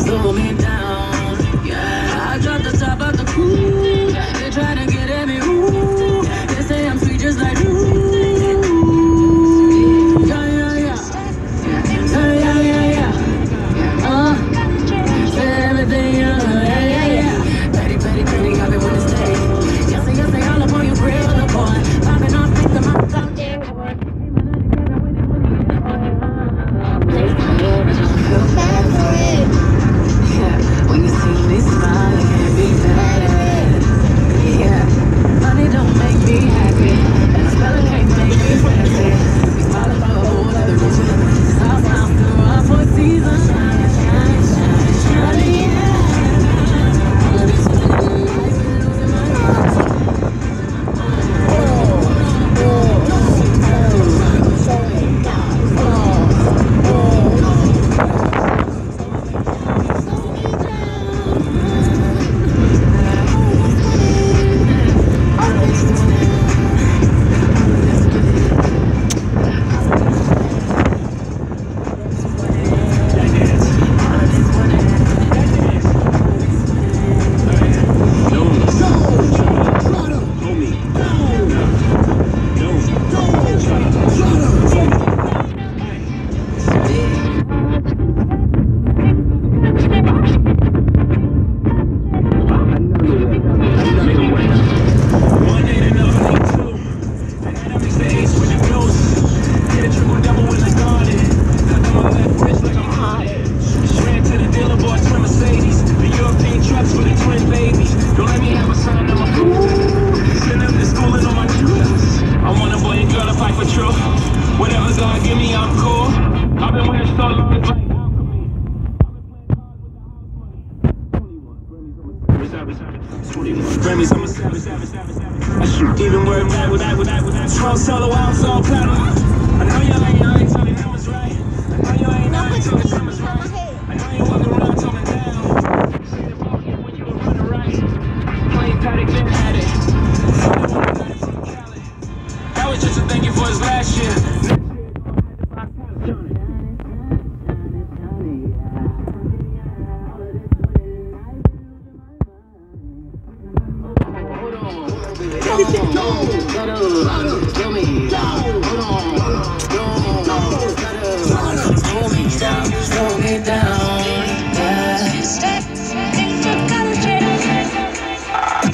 slowly down. Whatever God give me, I'm cool. I've been winning so long, it's like alchemy. I've been playing with the 21 Grammys, I'm a savage. savage, savage, I'm a savage. I shoot demon with that, with that, with that. Trump solo, I'm so proud. boys last year.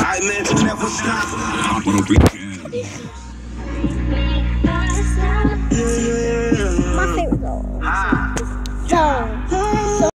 I meant to never stop.